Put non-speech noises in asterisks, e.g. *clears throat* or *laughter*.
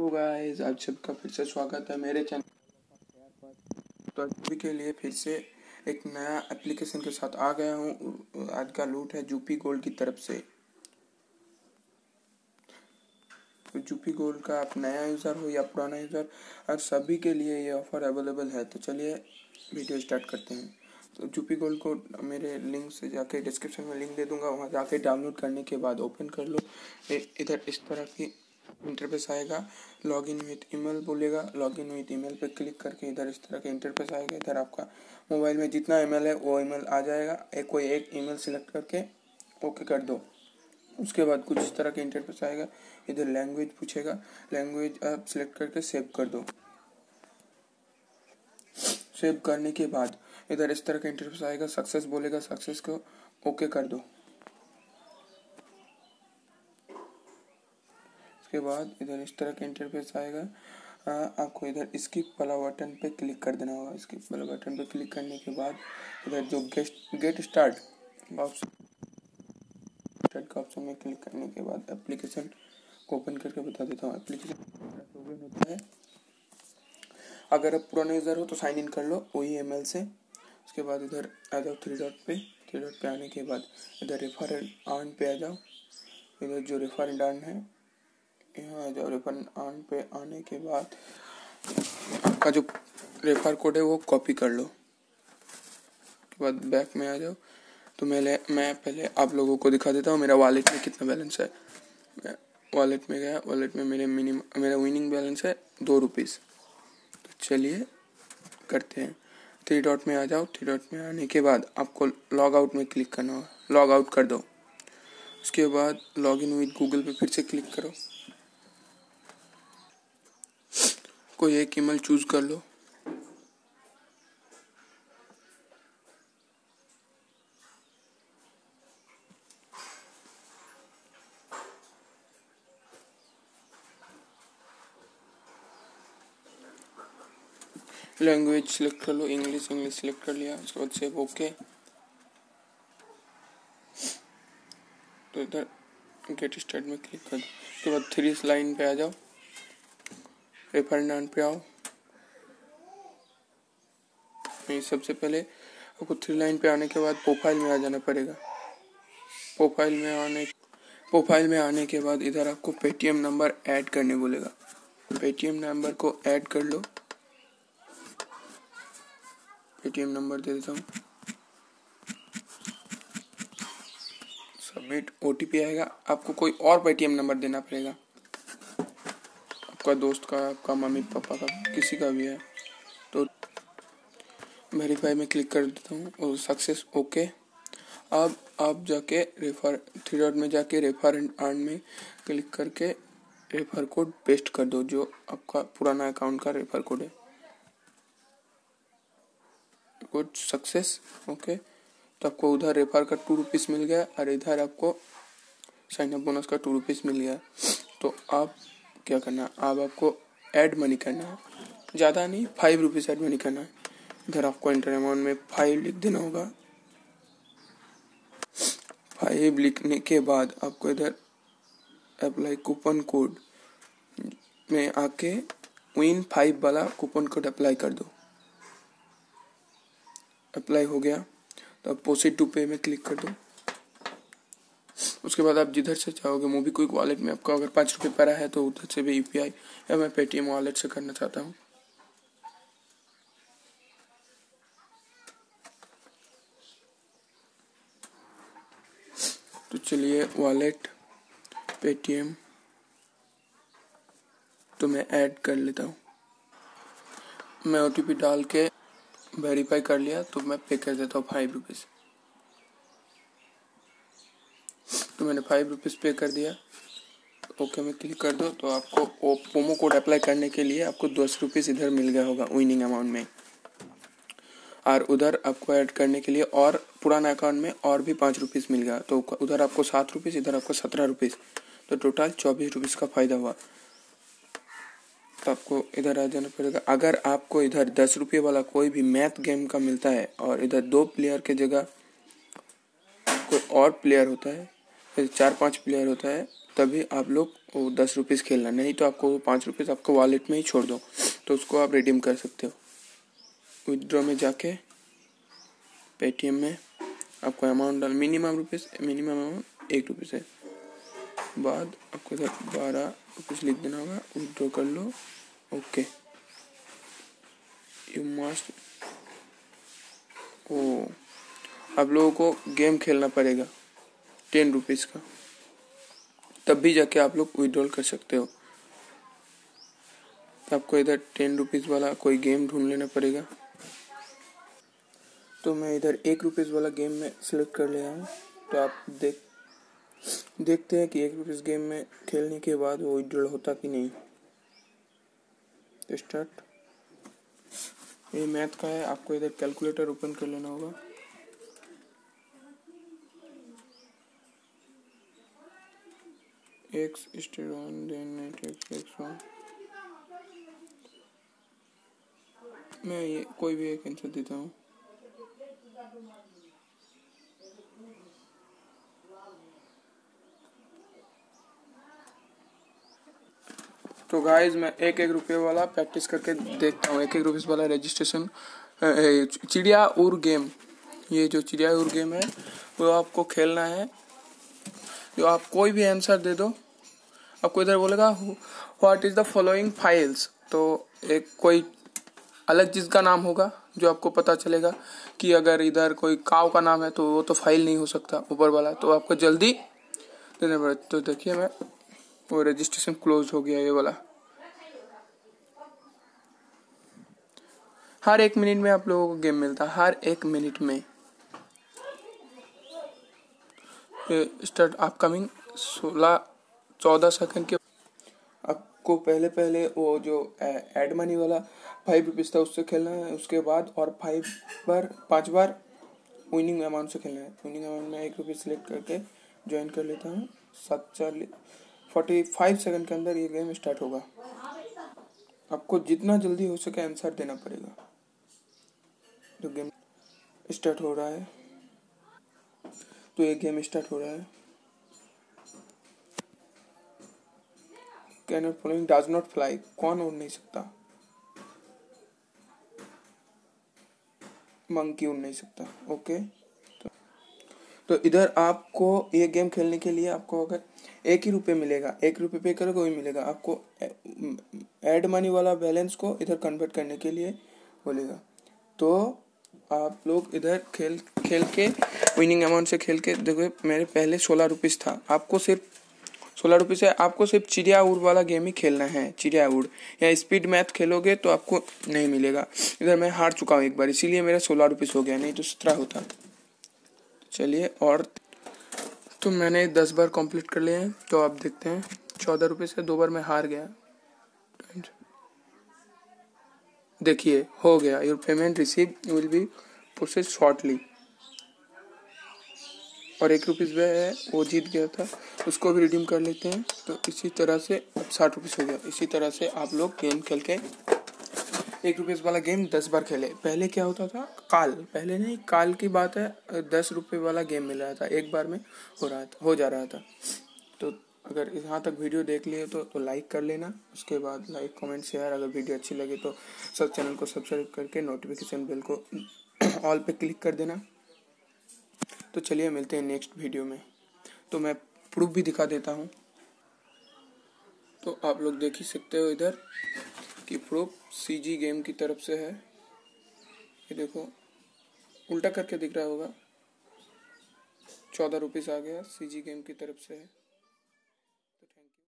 Hello guys आप सबका फिर से स्वागत है मेरे चैनल तो अभी के लिए फिर से एक नया एप्लीकेशन के साथ आ गया हूँ। आज का लूट है जूपी गोल्ड की तरफ़ से। तो जूपी गोल्ड का आप नया यूज़र हो या पुराना यूज़र और सभी के लिए ये ऑफ़र अवेलेबल है। तो चलिए वीडियो स्टार्ट करते हैं। तो जूपी गोल्ड को मेरे लिंक से जाके डिस्क्रिप्शन में लिंक दे दूँगा। वहाँ जाके डाउनलोड करने के बाद ओपन कर लो। इधर इस तरह की इंटरफेस आएगा लॉगिन विथ ईमेल बोलेगा लॉगिन विथ ईमेल पे क्लिक करके इधर इस तरह का इंटरफेस आएगा, इधर आपका मोबाइल में जितना ईमेल है, वो ईमेल आ जाएगा। एक कोई एक ईमेल सिलेक्ट करके ओके कर दो। उसके बाद कुछ इस तरह का इंटरफेस आएगा, इधर लैंग्वेज पूछेगा लैंग्वेज आप सिलेक्ट करके सेव कर दो। सेव करने के बाद इधर इस तरह का इंटरफेस आएगा सक्सेस बोलेगा सक्सेस को ओके कर दो। उसके बाद इधर इस तरह का इंटरफेस आएगा। आ, आपको इधर स्किप वाला बटन पे क्लिक कर देना होगा। स्किप वाला बटन पे क्लिक करने के बाद इधर जो guest get start option start का ऑप्शन में क्लिक करने के बाद एप्लीकेशन को ओपन करके बता देता हूँ। एप्लीकेशन होता है। अगर आप पुराना यूज़र हो तो साइन इन कर लो वही एम से। उसके बाद इधर आ जाओ थ्री डॉट पे। थ्री डॉट पे आने के बाद इधर रेफर आन पे आ जाओ। इधर जो रेफर आन है यहाँ रेफर आन पे आने के बाद आपका जो रेफर कोड है वो कॉपी कर लो। उसके बाद बैक में आ जाओ। तो मैं मैं पहले आप लोगों को दिखा देता हूँ मेरा वॉलेट में कितना बैलेंस है। मैं वॉलेट में गया वॉलेट में मेरे मिनिमम मेरा विनिंग बैलेंस है दो रुपीज़ तो चलिए करते हैं। थ्री डॉट में आ जाओ। थ्री डॉट में आने के बाद आपको लॉग आउट में क्लिक करना होगा। लॉग आउट कर दो। उसके बाद लॉग इन विद गूगल पे फिर से क्लिक करो। कोई एक ईमेल चूज़ कर लो। लैंग्वेज सिलेक्ट कर लो इंग्लिश इंग्लिश सिलेक्ट कर लिया, उसके बाद सेव ओके तो इधर गेट स्टार्ट में क्लिक कर दो। उसके बाद थ्री लाइन पे आ जाओ। रेफर पे आओ सबसे पहले आपको थ्री लाइन पे आने के बाद प्रोफ़ाइल में आ जाना पड़ेगा। प्रोफ़ाइल में आने प्रोफ़ाइल में आने के बाद इधर आपको पेटीएम नंबर ऐड करने बोलेगा। पेटीएम नंबर को ऐड कर लो। पेटीएम नंबर दे देता हूँ। सबमिट ओटीपी आएगा। आपको कोई और पेटीएम नंबर देना पड़ेगा। आपका दोस्त का, आपका मम्मी पापा का, किसी का भी है तो वेरीफाई में क्लिक कर देता हूँ और सक्सेस ओके अब आप जाके रेफर थ्री डॉट में जाके रेफर एंड अर्न में क्लिक करके रेफर कोड पेस्ट कर दो, जो आपका पुराना अकाउंट का रेफर कोड है। कोड सक्सेस ओके तो आपको उधर रेफर का टू रुपीज़ मिल गया, और इधर आपको साइन अप बोनस का टू रुपीज़ मिल गया। तो आप क्या करना अब आपको ऐड मनी करना है। ज़्यादा नहीं फाइव रुपीज़ ऐड मनी करना है। इधर आपको इंटर अमाउंट में फाइव लिख देना होगा। फाइव लिखने के बाद आपको इधर अप्लाई कूपन कोड में आके विन फाइव वाला कूपन कोड अप्लाई कर दो। अप्लाई हो गया। तो अब पोसिट टू पे में क्लिक कर दो। उसके बाद आप जिधर से चाहोगे मूवी क्विक वॉलेट में आपका अगर पाँच रुपये पड़ा है तो उधर से भी यू या मैं पेटीएम वॉलेट से करना चाहता हूँ। तो चलिए वॉलेट पेटीएम तो मैं ऐड कर लेता हूँ। मैं ओ डाल के वेरीफाई कर लिया तो मैं पे कर देता हूँ फाइव रुपीज़ तो मैंने फाइव रुपीज़ पे कर दिया। ओके में क्लिक कर दो तो आपको वो प्रोमो कोड अप्लाई करने के लिए आपको दस रुपीज़ इधर मिल गया होगा विनिंग अमाउंट में। और उधर आपको ऐड करने के लिए और पुराना अकाउंट में और भी पाँच रुपीज़ मिल गया। तो उधर आपको सात रुपीज़ इधर आपको सत्रह रुपीज़ तो टोटल चौबीस रुपीज़ का फ़ायदा हुआ। तो आपको इधर आ जाना पड़ेगा। अगर आपको इधर दस रुपये वाला कोई भी मैथ गेम का मिलता है और इधर दो प्लेयर के जगह कोई और प्लेयर होता है चार पाँच प्लेयर होता है, तभी आप लोग वो दस रुपीज़ खेलना। नहीं तो आपको वो पाँच रुपीज़ आपको वॉलेट में ही छोड़ दो तो उसको आप रिडीम कर सकते हो। विदड्रॉ में जाके पेटीएम में आपको अमाउंट डाल मिनिमम रुपीज़ मिनिमम अमाउंट एक रुपीज़ है। बाद आपको इधर बारह रुपीज़ लिख देना होगा विदड्रॉ कर लो ओके यू मस्ट ओ, आप लोगों को गेम खेलना पड़ेगा। टेन रुपीज़ का। तब भी जाके आप लोग विड्रॉल कर सकते हो। आपको इधर टेन रुपीज़ वाला कोई गेम ढूंढ लेना पड़ेगा। तो मैं इधर एक रुपीज़ वाला गेम में सिलेक्ट कर लिया हूँ। तो आप देख, देखते हैं कि एक रुपीज़ गेम में खेलने के बाद वो विड्रॉल होता कि नहीं। तो स्टार्ट ये मैथ का है, आपको इधर कैलकुलेटर ओपन कर लेना होगा। X state one then X X one मैं ये कोई भी एक आंसर देता हूँ। तो गाइस मैं एक एक रुपये वाला प्रैक्टिस करके देखता हूँ। एक एक रुपये वाला रजिस्ट्रेशन चिड़िया उर गेम ये जो चिड़िया उर गेम है, वो आपको खेलना है। जो आप कोई भी आंसर दे दो। आपको इधर बोलेगा what is the following files तो एक कोई अलग चीज़ का नाम होगा, जो आपको पता चलेगा कि अगर इधर कोई काव का नाम है तो वो तो फ़ाइल नहीं हो सकता ऊपर वाला। तो आपको जल्दी देना पड़े। तो देखिए मैं, वो रजिस्ट्रेशन क्लोज हो गया ये वाला। हर एक मिनट में आप लोगों को गेम मिलता है हर एक मिनट में। स्टार्ट अपकमिंग सोलह, चौदह सेकंड के आपको पहले पहले वो जो एड मनी वाला फाइव रुपीज़ था, उससे खेलना है। उसके बाद और फाइव बार, पाँच बार विनिंग अमाउंट से खेलना है। विनिंग अमाउंट में एक रुपये सेलेक्ट करके ज्वाइन कर लेता हूँ। सात, चार फोर्टी फाइव सेकेंड के अंदर ये गेम स्टार्ट होगा। आपको जितना जल्दी हो सके आंसर देना पड़ेगा। जो गेम स्टार्ट हो रहा है। तो ये गेम स्टार्ट हो रहा है। Can following does not fly कौन उड़ नहीं सकता? मंकी उड़ नहीं सकता। ओके तो, तो इधर आपको ये गेम खेलने के लिए आपको अगर एक ही रुपये मिलेगा एक रुपये पे करोगे वही मिलेगा। आपको एड मनी वाला बैलेंस को इधर कन्वर्ट करने के लिए बोलेगा। तो आप लोग इधर खेल खेल के विनिंग अमाउंट से खेल के, देखो मेरे पहले सोलह रुपीज़ था। आपको सिर्फ़, सोलह रुपये से आपको सिर्फ़ चिड़िया उड़ वाला गेम ही खेलना है चिड़िया उड़ या स्पीड मैथ खेलोगे तो आपको नहीं मिलेगा। इधर मैं हार चुका हूँ एक बार, इसीलिए मेरा सोलह रुपीज़ हो गया, नहीं तो सत्रह होता। चलिए, और तो मैंने दस बार कंप्लीट कर लिए हैं तो आप देखते हैं, चौदह रुपये से दो बार मैं हार गया। देखिए, हो गया। Your payment receive will be process shortly और एक रुपीज़ वह है, वो जीत गया था। उसको भी रिडीम कर लेते हैं। तो इसी तरह से अब साठ रुपीज़ हो गया। इसी तरह से आप लोग गेम खेल के एक रुपीज़ वाला गेम दस बार खेले। पहले क्या होता था? काल। पहले नहीं, काल की बात है, दस रुपये वाला गेम मिल रहा था। एक बार में हो रहा था, हो जा रहा था। तो अगर यहाँ तक वीडियो देख लिए तो तो लाइक कर लेना। उसके बाद लाइक कमेंट शेयर अगर वीडियो अच्छी लगे तो सब चैनल को सब्सक्राइब करके नोटिफिकेशन बेल को *clears throat* ऑल पे क्लिक कर देना। तो चलिए मिलते हैं नेक्स्ट वीडियो में। तो मैं प्रूफ भी दिखा देता हूँ। तो आप लोग देख ही सकते हो इधर कि प्रूफ सीजी गेम की तरफ़ से है। ये देखो, उल्टा करके दिख रहा होगा। चौदह रुपीज़ आ गया सीजी गेम की तरफ़ से है।